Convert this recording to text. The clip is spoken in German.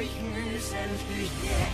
ich mühselig. dich